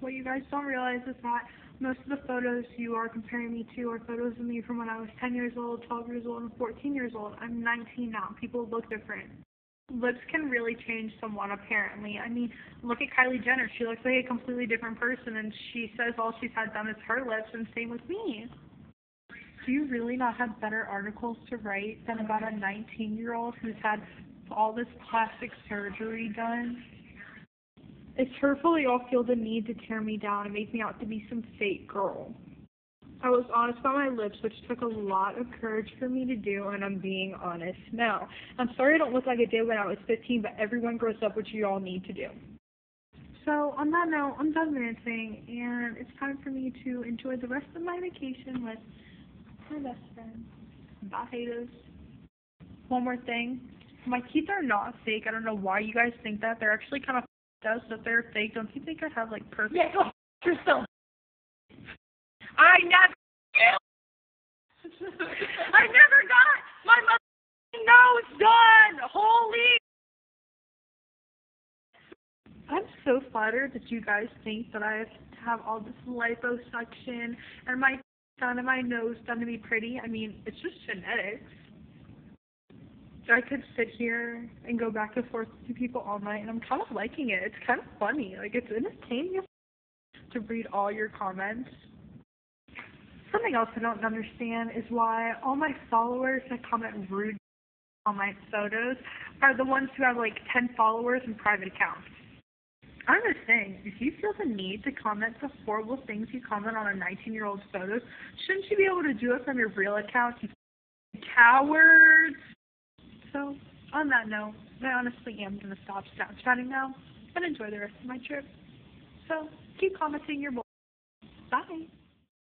What you guys don't realize is that most of the photos you are comparing me to are photos of me from when I was 10 years old, 12 years old, and 14 years old. I'm 19 now. People look different. Lips can really change someone, apparently. I mean, look at Kylie Jenner. She looks like a completely different person, and she says all she's had done is her lips, and same with me. Do you really not have better articles to write than about a 19-year-old who's had all this plastic surgery done? It's hurtful y'all feel the need to tear me down and make me out to be some fake girl. I was honest about my lips, which took a lot of courage for me to do, and I'm being honest now. I'm sorry I don't look like I did when I was 15, but everyone grows up, which you all need to do. So, on that note, I'm done ranting, and it's time for me to enjoy the rest of my vacation with my best friend. Bye, haters. One more thing. My teeth are not fake. I don't know why you guys think that. They're actually kind of does that they're fake. Don't you think I have like perfect? Yeah, go yourself. I never I never got my mother nose done. Holy. I'm so flattered that you guys think that I have all this liposuction and my done and my nose done to be pretty. I mean, it's just genetics. I could sit here and go back and forth to people all night, and I'm kind of liking it. It's kind of funny. Like, it's entertaining to read all your comments. Something else I don't understand is why all my followers that comment rude on my photos are the ones who have like 10 followers and private accounts. I'm just saying, if you feel the need to comment the horrible things you comment on a 19-year-old's photos, shouldn't you be able to do it from your real account, you cowards? So, on that note, I honestly am going to stop Snapchatting now and enjoy the rest of my trip. So, keep commenting your. Bye.